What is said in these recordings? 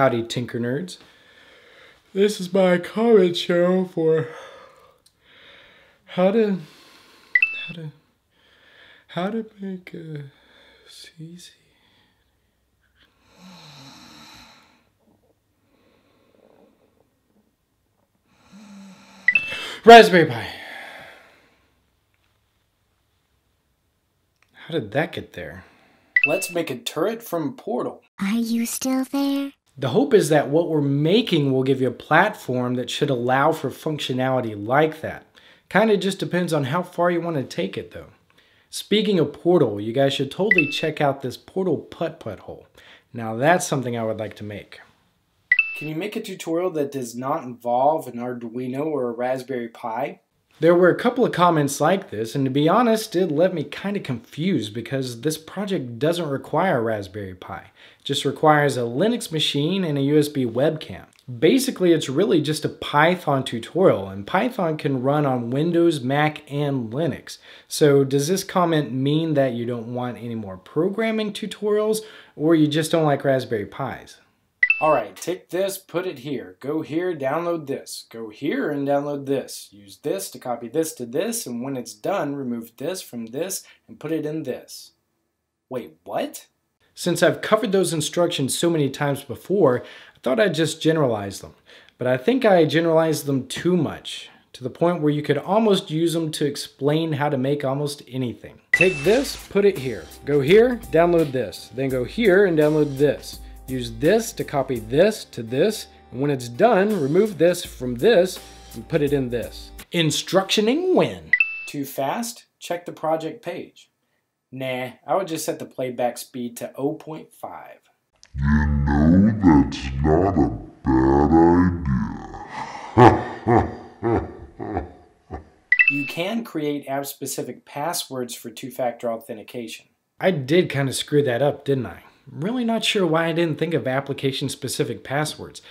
Howdy Tinker Nerds. This is my comment show for how to how to how to make a CC. Raspberry Pi. How did that get there? Let's make a turret from Portal. Are you still there? The hope is that what we're making will give you a platform that should allow for functionality like that. Kind of just depends on how far you want to take it though. Speaking of Portal, you guys should totally check out this Portal putt-putt hole. Now that's something I would like to make. Can you make a tutorial that does not involve an Arduino or a Raspberry Pi? There were a couple of comments like this, and to be honest, it left me kind of confused because this project doesn't require Raspberry Pi. It just requires a Linux machine and a USB webcam. Basically, it's really just a Python tutorial, and Python can run on Windows, Mac, and Linux. So does this comment mean that you don't want any more programming tutorials, or you just don't like Raspberry Pis? All right, take this, put it here. Go here, download this. Go here and download this. Use this to copy this to this, and when it's done, remove this from this and put it in this. Wait, what? Since I've covered those instructions so many times before, I thought I'd just generalize them. But I think I generalized them too much, to the point where you could almost use them to explain how to make almost anything. Take this, put it here. Go here, download this. Then go here and download this. Use this to copy this to this, and when it's done, remove this from this and put it in this. Instructioning when? Too fast? Check the project page. Nah, I would just set the playback speed to 0.5. You know that's not a bad idea. you can create app-specific passwords for two-factor authentication. I did kind of screw that up, didn't I? Really not sure why I didn't think of application-specific passwords.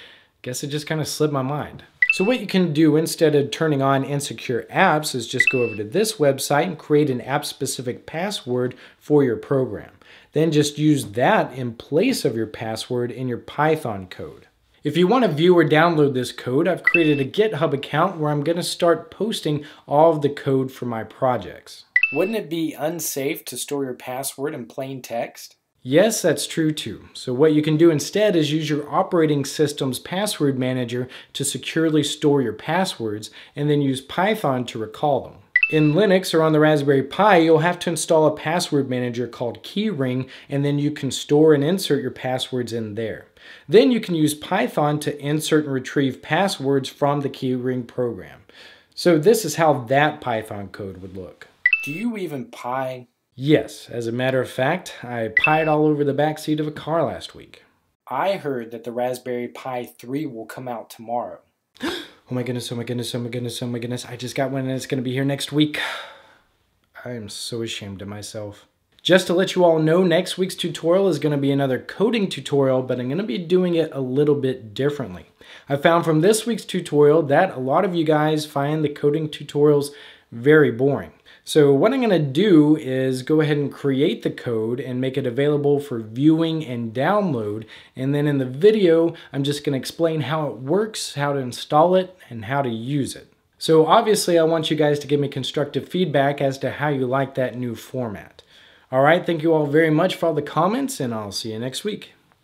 Guess it just kind of slipped my mind. So what you can do instead of turning on insecure apps is just go over to this website and create an app-specific password for your program. Then just use that in place of your password in your Python code. If you want to view or download this code, I've created a GitHub account where I'm going to start posting all of the code for my projects. Wouldn't it be unsafe to store your password in plain text? Yes, that's true too. So what you can do instead is use your operating system's password manager to securely store your passwords and then use Python to recall them. In Linux or on the Raspberry Pi, you'll have to install a password manager called Keyring and then you can store and insert your passwords in there. Then you can use Python to insert and retrieve passwords from the Keyring program. So this is how that Python code would look. Do you even Pi? Yes, as a matter of fact, I pied all over the back seat of a car last week. I heard that the Raspberry Pi 3 will come out tomorrow. oh my goodness, oh my goodness, oh my goodness, oh my goodness. I just got one and it's going to be here next week. I am so ashamed of myself. Just to let you all know, next week's tutorial is going to be another coding tutorial, but I'm going to be doing it a little bit differently. I found from this week's tutorial that a lot of you guys find the coding tutorials very boring. So what I'm going to do is go ahead and create the code and make it available for viewing and download. And then in the video, I'm just going to explain how it works, how to install it, and how to use it. So obviously I want you guys to give me constructive feedback as to how you like that new format. All right, thank you all very much for all the comments, and I'll see you next week.